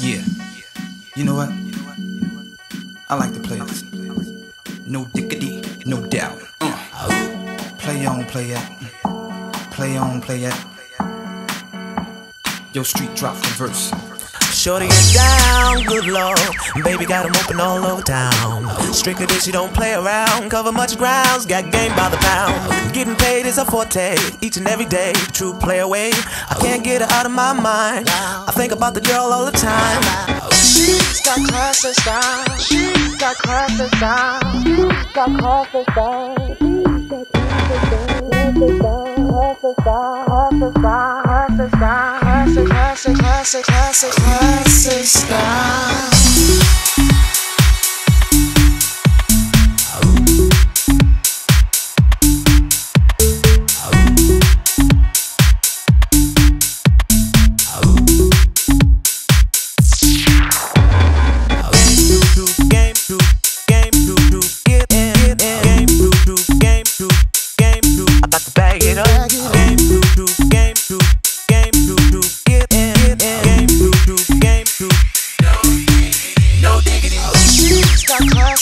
Yeah. You know what? I like to play this. No dickity, no doubt. Uh. Play on, play out. Play on, play out. Yo, street drop the verse. Shorty get down, good lord. Baby got 'em open all over town. Strictly bitch, she don't play around. Cover much grounds, got game by the pound. Getting paid is a forte, each and every day. True play away. I can't get her out of my mind. I think about the girl all the time. She's got class and style. She's got class and style. She's got class and style. She's got class and style. Class and style. Classic, classic, class and class and style.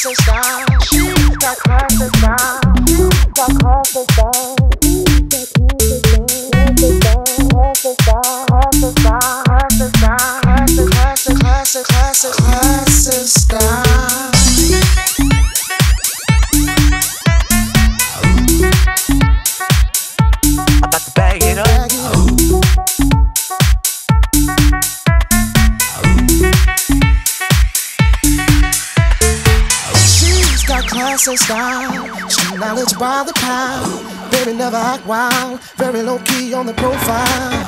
Got and style. She knowledge by the pound. Baby never act wild. Very low key on the profile.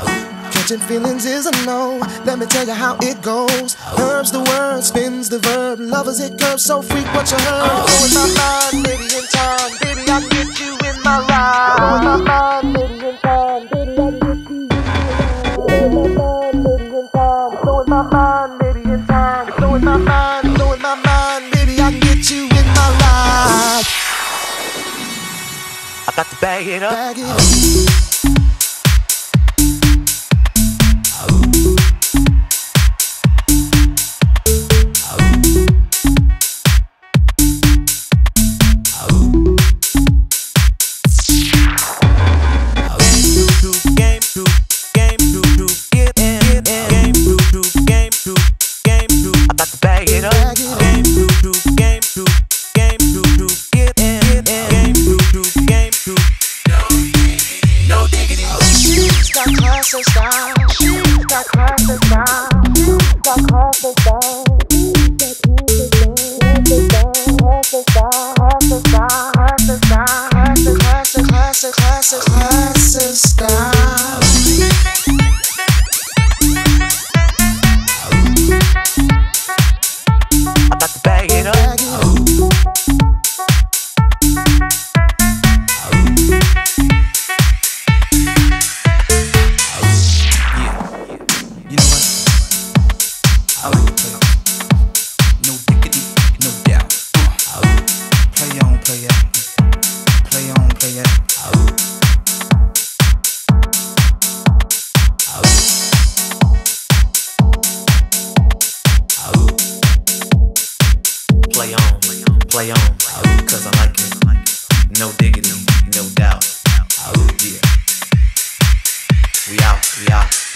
Catching feelings is a no. Let me tell you how it goes. Herbs the word, spins the verb. Lovers it curves, so freak what you heard. Oh, in my mind, baby in time. Baby, I can get you in my ride. Oh, in my mind, baby in time. Baby, I can get you in my mind, baby in time. So in my mind, baby in time. So in my mind, so in my mind, baby, I can get you I got to bag it up. Bag it up. She's got and style. She's got class and Play on, play. Play on, play on, cause I like it. No diggity, no doubt. Yeah. We out, we out.